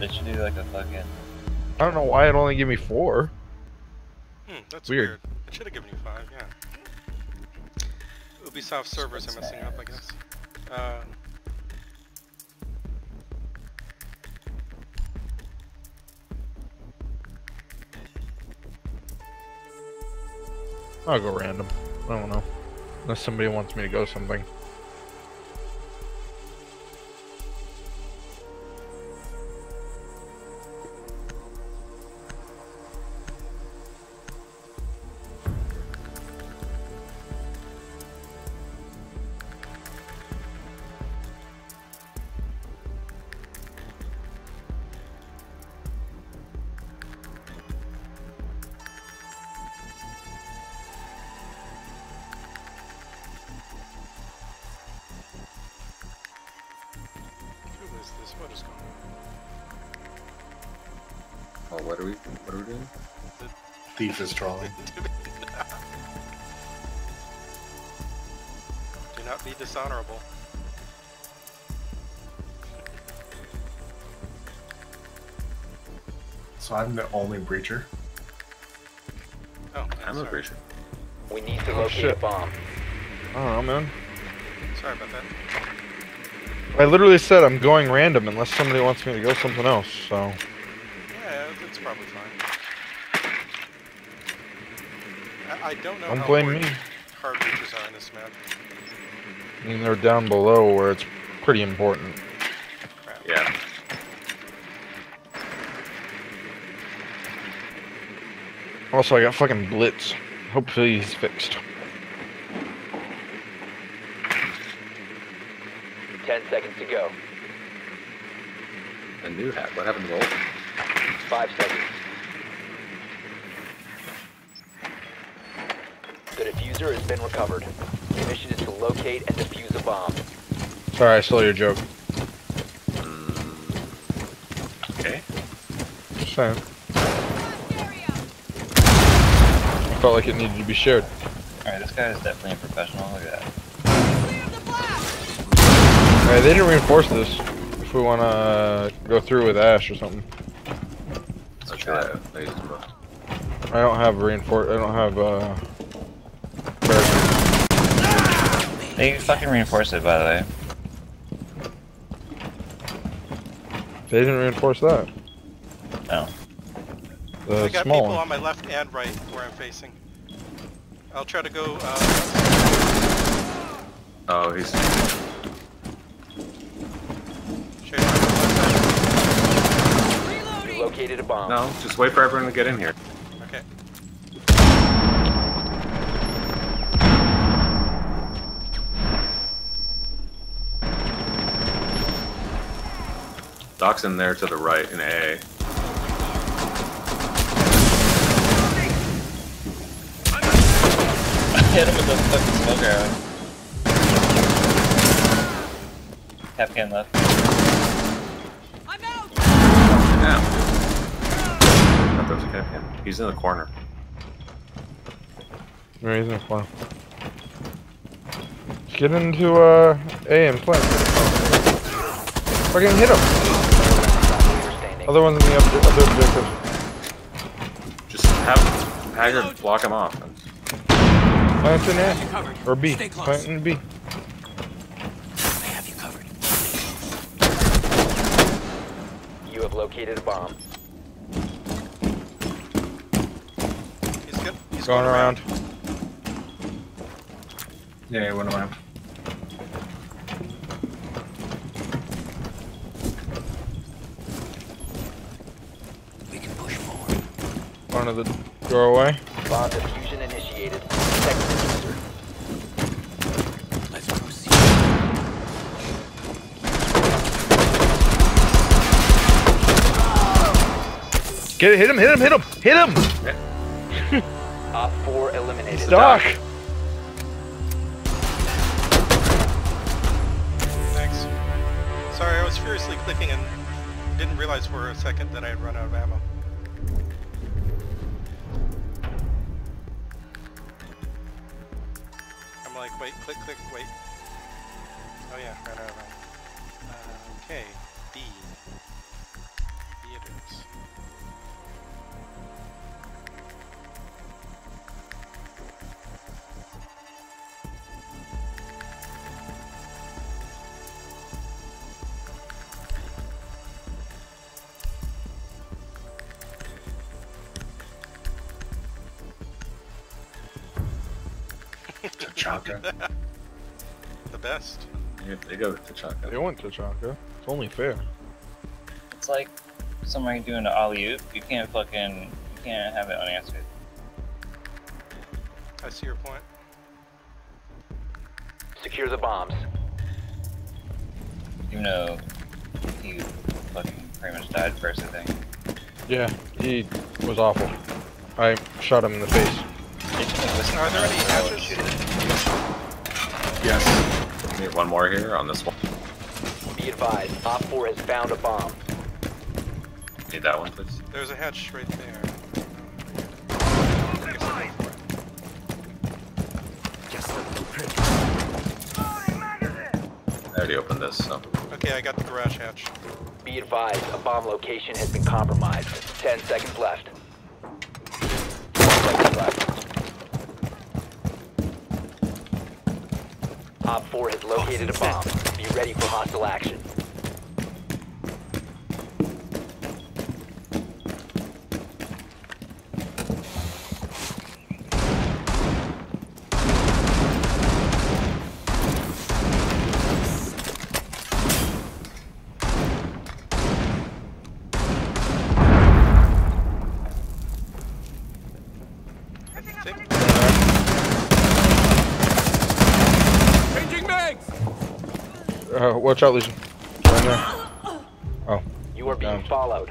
It should do like a fucking. I don't know why it only gave me four. Hmm, that's Weird. weird. It should have given you five, yeah. Ubisoft servers are messing up, I guess. Uh, I'll go random. I don't know. Unless somebody wants me to go something. What is going Oh, what are we? What are we doing? Thief is trolling. Do not be dishonorable. So I'm the only breacher. Oh, I'm a breacher. We need to Oh, locate shit. a bomb. I don't know, man. Sorry about that. I literally said I'm going random unless somebody wants me to go something else, so. Yeah, that's probably fine. I, I don't know Don't how blame me. hard reaches are in this map. I mean, they're down below where it's pretty important. Crap. Yeah. Also, I got fucking Blitz. Hopefully he's fixed. Seconds to go. A new hat. What happened to the old? one? Five seconds. The diffuser has been recovered. The mission is to locate and defuse a bomb. Sorry, I stole your joke. Okay. Just saying. I felt like it needed to be shared. Alright, this guy is definitely a professional. Look at that. Alright, they didn't reinforce this. If we want to go through with Ash or something. Let's try that. Ladies and gentlemen. I don't have reinforce. I don't have uh. barricades. They fucking reinforced it, by the way. They didn't reinforce that. No. The I got small people one. on my left and right where I'm facing. I'll try to go, uh, Oh, he's. Show you my left You located a bomb. No, just wait for everyone to get in here. Okay. Doc's in there to the right in A. Hit him with the fucking smoke arrow. Kapkan left. Yeah. Thought that was a Kapkan. He's in the corner. Where is it? Wow. Get into uh A and plant. Fucking hit him. Other one's in the ob- other objective. Just have Haggard block him off. Plant in A or B. Plant in B. You have located a bomb. He's good. He's Going around. Yeah, he went around. One of the doorway. Bomb diffusion initiated. Protect the diffuser. Get it, hit him, hit him, hit him, hit him! Op 4 eliminated. Doc! Thanks. Sorry, I was furiously clicking and didn't realize for a second that I had run out of ammo. I'm like, wait, click, click, wait. Oh yeah, ran out of ammo. Uh, okay, Tachanka. The best. Here they go to Tachanka. went to It's only fair. It's like somebody doing an alley oop. You can't fucking you can't have it unanswered. I see your point. Secure the bombs. You know, he fucking pretty much died first, I think. Yeah, he was awful. I shot him in the face. You should like, listen Are there any and hatches? shoot it. Yes. Need one more here on this one. Be advised, Op 4 has found a bomb. Need that one, please. There's a hatch right there. I I'll go for it. I already opened this, so. Okay, I got the garage hatch. Be advised, a bomb location has been compromised. 10 seconds left. 10 seconds left. 4 has located a bomb. Be ready for hostile action. Watch out, Lesion. Right there. You are being Down. followed.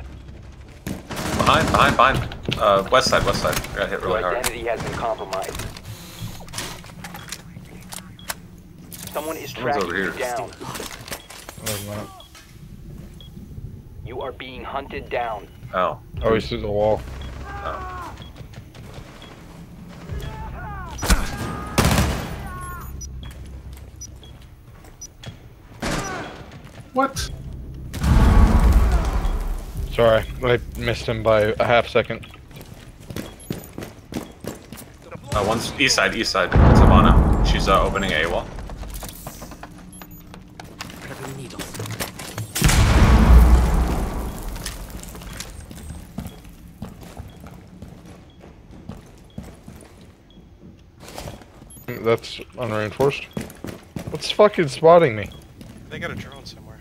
Behind, behind, behind. Uh, west side, west side. Got hit Your really hard. identity has been compromised. Someone is Someone's tracking over you here. down. You are being hunted down. Oh. Oh, he's through the wall. oh. What? Sorry, I missed him by a half second. Uh, one's east side, east side. Savannah. She's uh, opening a wall. That's unreinforced. What's fucking spotting me? they got a drone somewhere.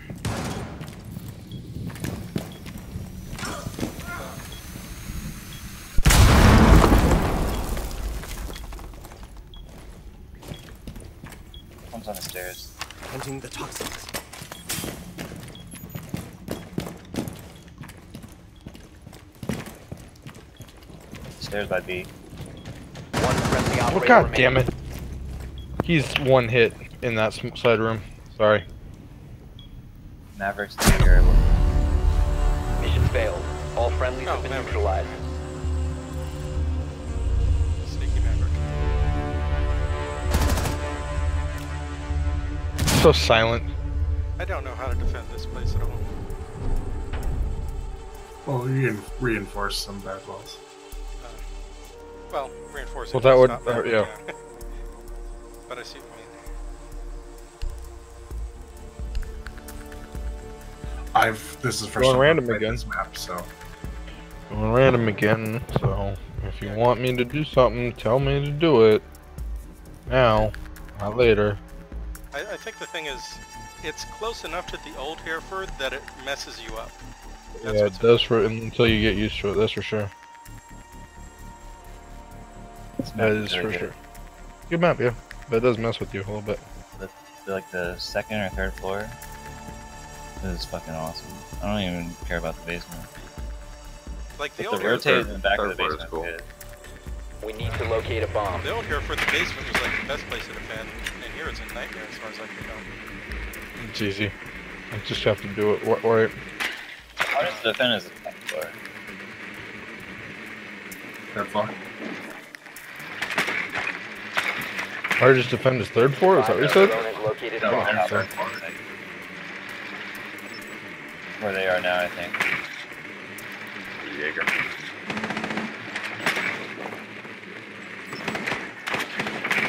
One's on the stairs. Hunting the toxins. Stairs by B. One friendly Oh operator god remaining. damn it. He's one hit in that side room. Sorry. Mavericks here. Mission failed. All friendlies Oh, have been Maverick. neutralized. Sneaky Maverick. So silent. I don't know how to defend this place at all. Well, you can reinforce some bad walls. Well, reinforcing. Well, that is would- not uh, bad, yeah. but I see what you mean. I've this is the first Going random played again. This map, so Going random again, so if you want me to do something, tell me to do it. Now, not later. I, I think the thing is, it's close enough to the old Hereford that it messes you up. That's yeah, it does for until you get used to it. That's for sure. That is for sure. Good map, yeah. But it does mess with you a little bit. Like the second or third floor. This is fucking awesome. I don't even care about the basement. Like the But the Hereford, rotate in the back of the third is basement cool. We need to locate a bomb. They don't care for the basement was like the best place to defend, and here it's a nightmare as far as I can tell. It's easy. I just have to do it wh- right. Hardest to defend is the top floor. third floor. Hardest defend is third floor. Is that what you said? Drone has located a No, bomb. Third floor, floor. I think. Where they are now, I think. Jaeger.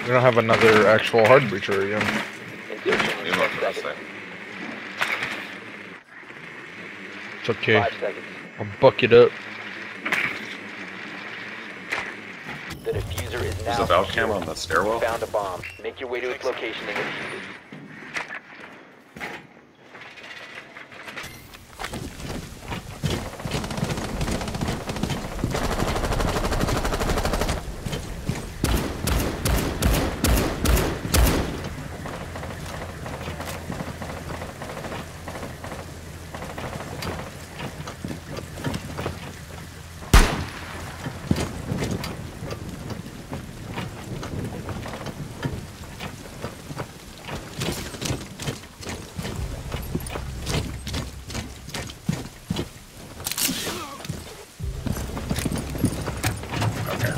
We don't have another actual hard breacher again. Insertion in You look for. It's okay. I'll buck it up. The diffuser diffuser is There's a Valk cam on the stairwell. Found a bomb. Make your way to its location and defuse it. Okay.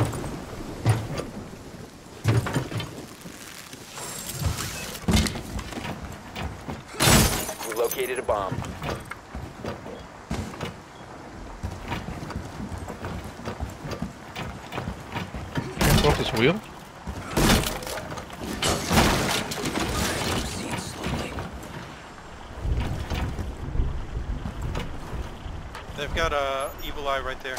We located a bomb. Cancel off this wheel? They've got a evil eye right there.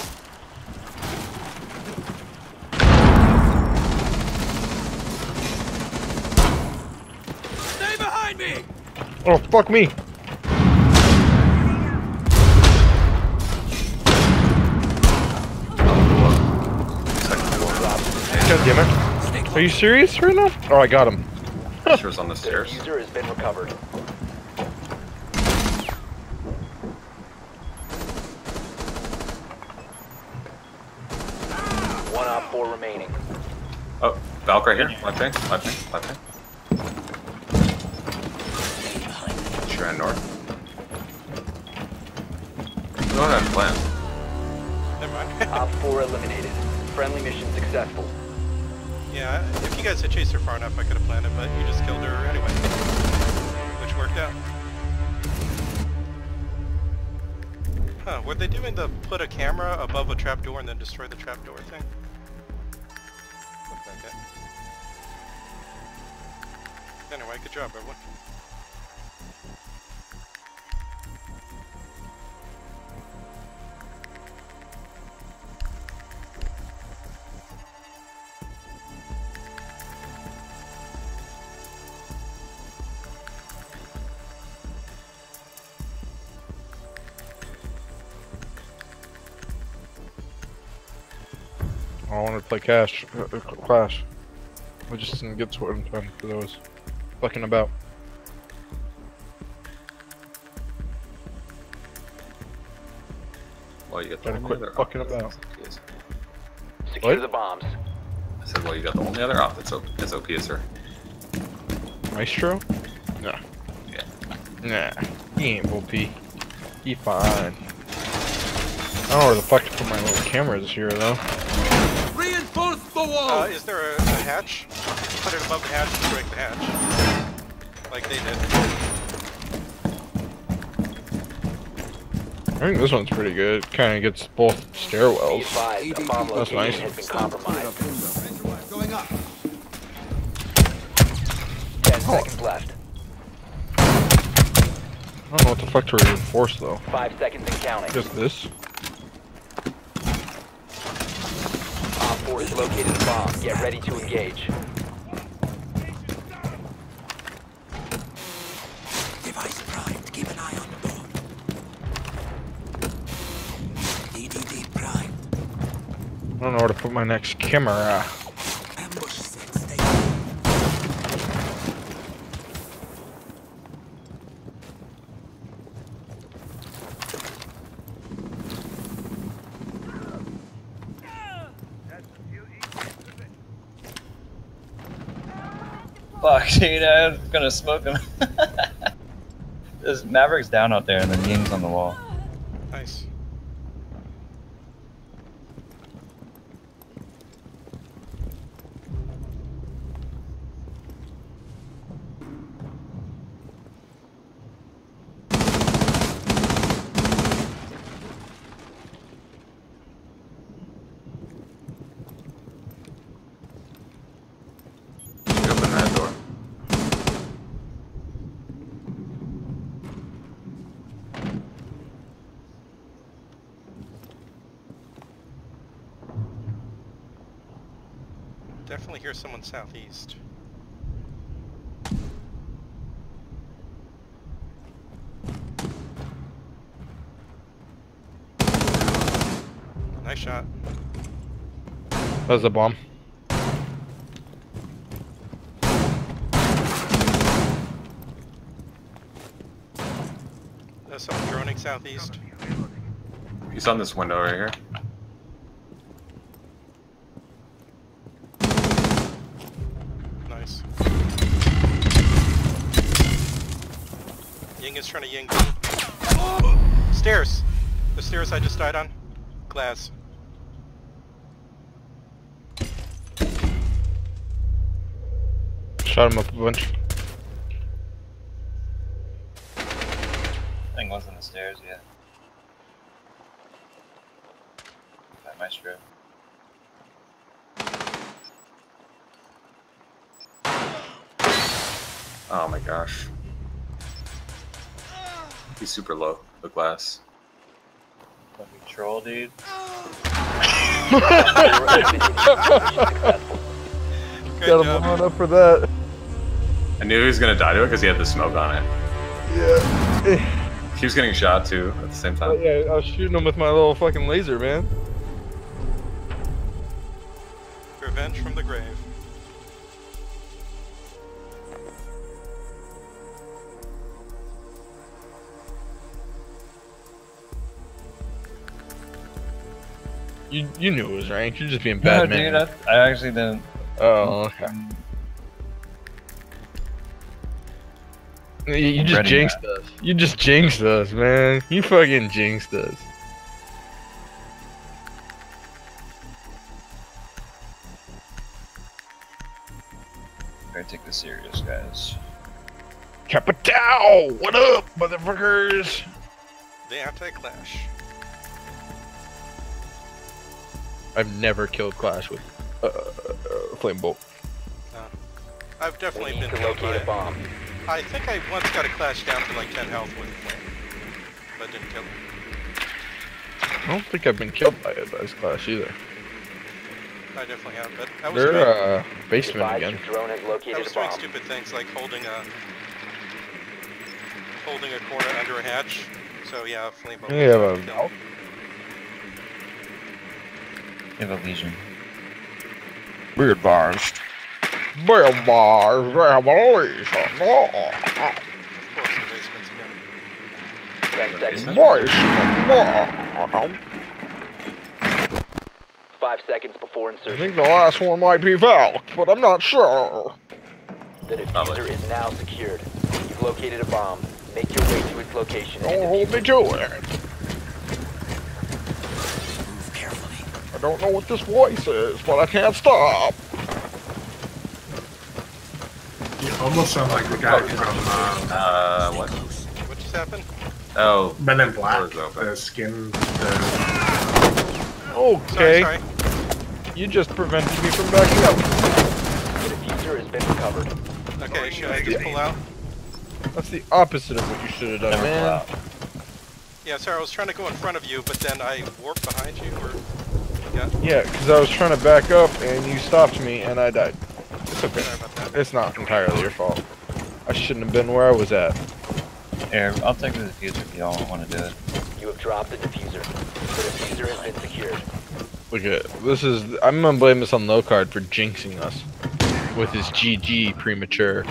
Stay behind me! Oh, fuck me! God damn it. Are you serious right now? Oh, I got him. She was on the The stairs. diffuser has been recovered. One op four remaining. Oh, Valk right here. Left thing. Left thing. Chased her far enough, I could have planned it, but you just killed her anyway. Which worked out. Huh, were they doing the put a camera above a trapdoor and then destroy the trapdoor thing? Anyway, good job, everyone. Play Cash, uh, uh, Clash. I just didn't get to it in time because I was fucking about. Well, you got the Gotta only quit other op fucking that's about. Secure What? the bombs. I said, well, you got the only other op that's O- as OP as her. Maestro? Nah. Yeah. Nah. He ain't OP. He fine. I don't know where the fuck to put my little cameras here though. Uh, is there a, a hatch? Put it above the hatch and break the hatch. Like they did. I think this one's pretty good. Kind of gets both stairwells. advised, That's location nice. has been compromised. Ten seconds left. I don't know what the fuck to reinforce though. Five seconds and counting. Just this. Op 4 has located a bomb. Get ready to engage. Device primed. Keep an eye on the board. DDD primed. I don't know where to put my next camera. Ambush set. Stay. Dude, I'm gonna smoke him. There's Maverick's down out there and then Ying's on the wall. Nice. Definitely hear someone southeast. Nice shot. That's a bomb. There's someone droning southeast. He's on this window right here. Ying is trying to ying. Stairs! The stairs I just died on. Glass. Shot him up a bunch. Thing was on the stairs, yeah. That maestro. Oh my gosh. He's super low, the glass. Fucking troll, dude. Got him job. blown up for that. I knew he was gonna die to it because he had the smoke on it. Yeah. He was getting shot too at the same Oh, time. yeah, I was shooting him with my little fucking laser, man. Revenge from the grave. You you knew it was ranked. You're just being bad no, man. dude, I, I actually didn't. Oh, okay. You, you just ready jinxed us. You just jinxed us, man. You fucking jinxed us. Gotta take this serious, guys. Capital! What up, motherfuckers? The anti-clash. I've never killed Clash with uh, uh, Flame Bolt. I've definitely been to killed by locate a it. bomb. I think I once got a clash down to like 10 health with flame. But didn't kill him. I don't think I've been killed by a by this Clash either. I definitely have, but I was They're doing, uh, basement again. your drone has I located was doing stupid things like holding a holding a corner under a hatch. So yeah, flame bolt. You have a kill. You have a Lesion. Be advised. Be advised. Revelation. Close to the basements again. Ten seconds. Voice. Five seconds before insertion. I think the last one might be Valk, but I'm not sure. The diffuser Probably. is now secured. You've located a bomb. Make your way to its location Don't hold defuse me it. to it. Move carefully. I don't know what this voice is, but I can't stop. You almost sound like the guy from uh, Uh, what? What just happened? Oh, Men in Black. Doors open. The skin. The, Okay, Sorry, sorry. you just prevented me from backing up. The diffuser has been recovered. Okay, should I just pull out? That's the opposite of what you should have done, pull man. out. Yeah, sorry, I was trying to go in front of you, but then I warped behind you, or... Yeah, Yeah, because I was trying to back up and you stopped me and I died. It's okay. sorry about that. It's not entirely your fault. I shouldn't have been where I was at. Here, I'll take the diffuser if y'all want to do it. You have dropped the diffuser. The diffuser has been secured. Look at this is I'm gonna blame this on low card for jinxing us with his GG premature.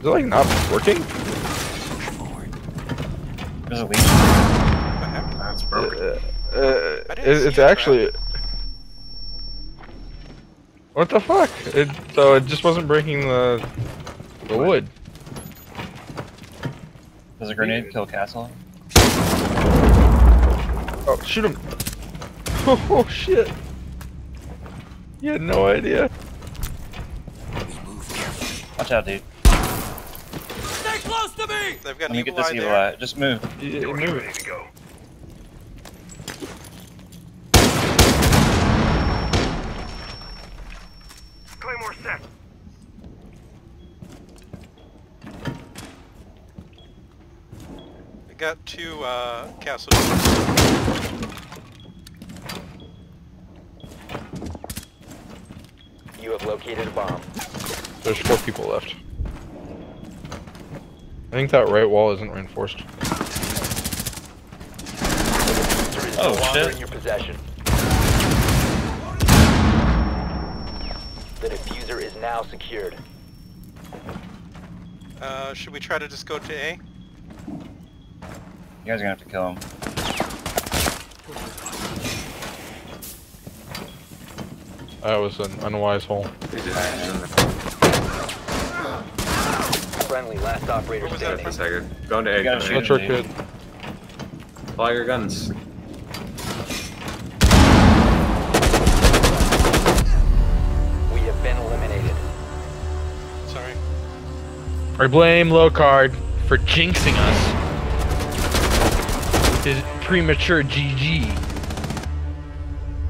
Is it like not working? There's a Lesion. What the heck? that's Uh, broken. uh, I it, it's the actually. What the fuck? It, so it just wasn't breaking the the wood. Does a grenade kill castle? Oh, shoot him! Oh shit! You had no idea. We move carefully. Watch out, dude close to me! They've got Let get this evil eye. Just move. Yeah, move ready to go. Claymore set. We got two uh, castles. You have located a bomb. There's four people left. I think that right wall isn't reinforced. Oh, no shit. in your possession. The diffuser is now secured. Uh, should we try to just go to A? You guys are gonna have to kill him. That was an unwise hole. He did. He's in there. Friendly, last operator What was that standing. second. Going to A. You gotta Going to shoot A. Metro dude. kid. Fly your guns. We have been eliminated. Sorry. I blame low card for jinxing us. with His premature GG.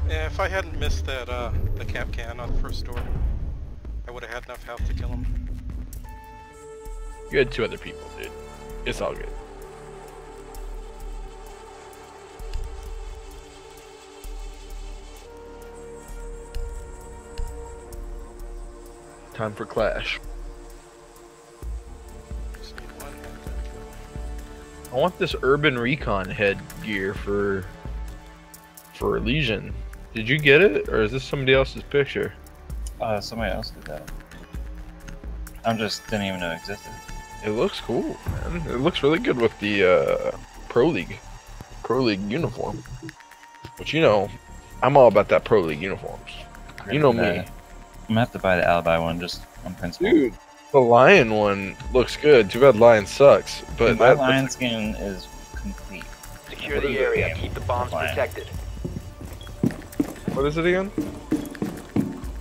Yeah, if I hadn't missed that, uh, the Kapkan on the first door, I would have had enough health to kill him. You had two other people, dude. It's all good. Time for Clash. I want this Urban Recon headgear for for Lesion. Did you get it, or is this somebody else's picture? Uh, somebody else did that. I just didn't even know it existed. It looks cool, man. It looks really good with the uh, Pro League, Pro League uniform. But you know, I'm all about that Pro League uniforms. You know me. I'm gonna have to buy the alibi one just on principle. Dude, the Lion one looks good. Too bad Lion sucks, but my that, lion skin is complete. Secure What the area. Keep the bombs Fine. protected. what is it again?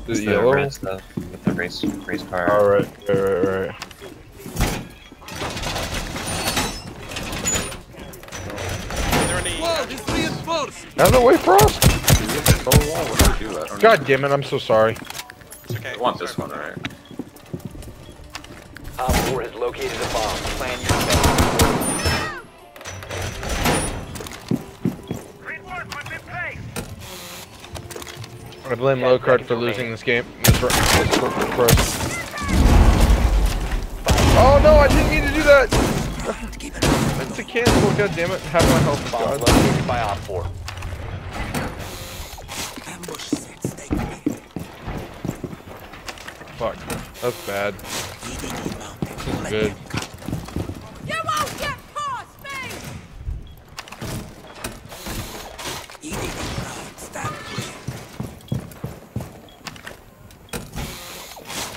It's The the yellow. red stuff with the race race car. All right, right, right, right. Is there any... Wall is reinforced. Out of the way, Frost. You hit the total wall. What did you do? I don't God damn it! I'm so sorry. It's okay. I want this one, right? Op 4 has located a bomb. Plan your defense. I blame Ten low card seconds for losing this game. This, ro- this for, for us. Oh no! I didn't mean to do that. Keep it up. It's a cancel. God damn it! Have my health. Bomb God. located by Op 4. Ambush set. Stay clear. Fuck. That's bad. EDD good. You won't get past me! Stand clear.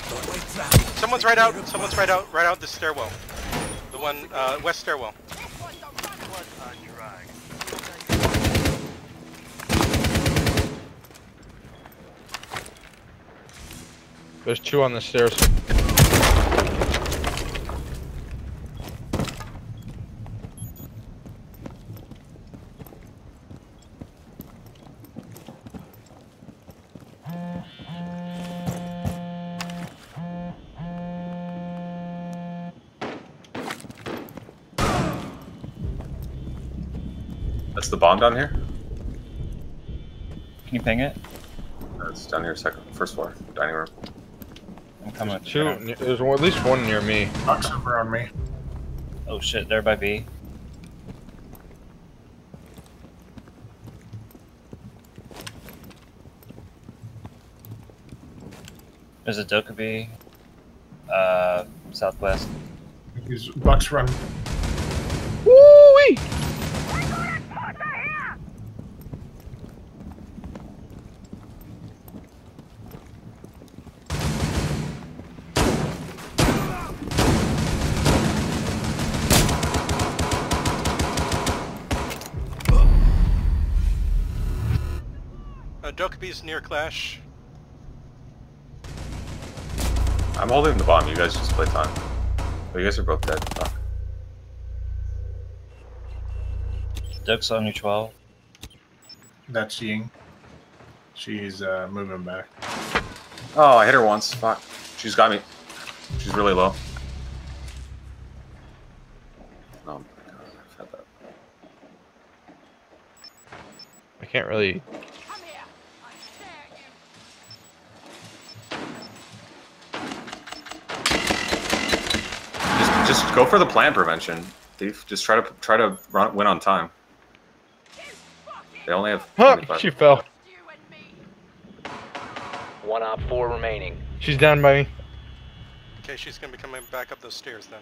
Don't wait round. Someone's right out. Someone's right out. Right out the stairwell. The one, uh, west stairwell. There's two on the stairs. That's the bomb down here? Can you ping it? Uh, It's down here, second, first floor, dining room. I'm coming. with the Two. There's at least one near me. Bucks over on me. Oh shit! They're by B. There's a Dokkaebi, uh, southwest. He's Bucks run. Woo-wee! Near Clash. I'm holding the bomb, you guys just play time. Oh, you guys are both dead. Fuck. Doke's on your 12. That's Ying. She's uh, moving back. Oh, I hit her once. Fuck. She's got me. She's really low. Oh my god, I've had that. I can't really. Just go for the plant prevention. Thief. Just try to try to run, win on time. They only have. Huh, she fell. You and me. One op four remaining. She's down by me. Okay, she's gonna be coming back up those stairs then.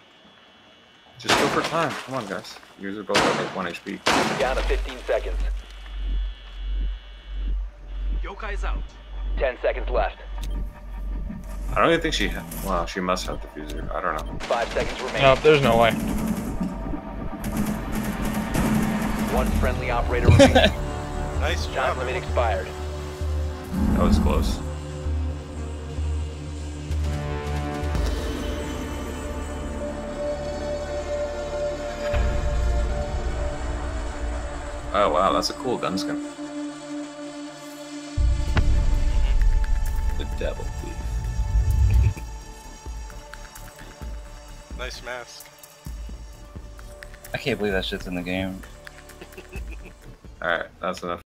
Just go for time. Come on, guys. You guys are both at like one HP. Down to 15 seconds. Yokai's out. 10 seconds left. I don't even think she. Ha- wow, she must have diffuser. I don't know. Five seconds remaining. No, there's no way. One friendly operator remaining. Nice Time job. limit expired. That was close. Oh wow, that's a cool gun skin. The Devil Nice mask. I can't believe that shit's in the game. Alright, that's enough